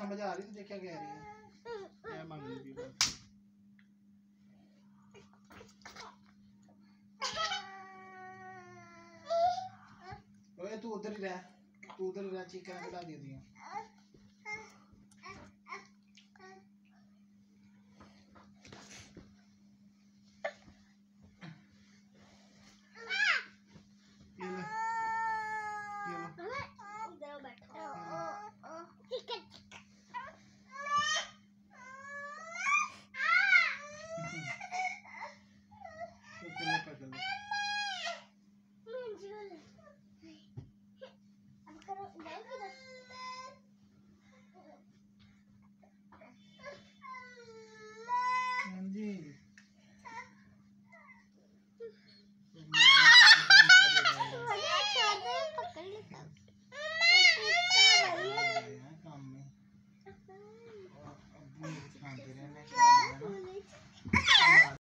समझ आ रही तुझे क्या कह रही है। मांग ओए, तू उधर ही रह, तू उधर ही रह चिकन खिला दे दिया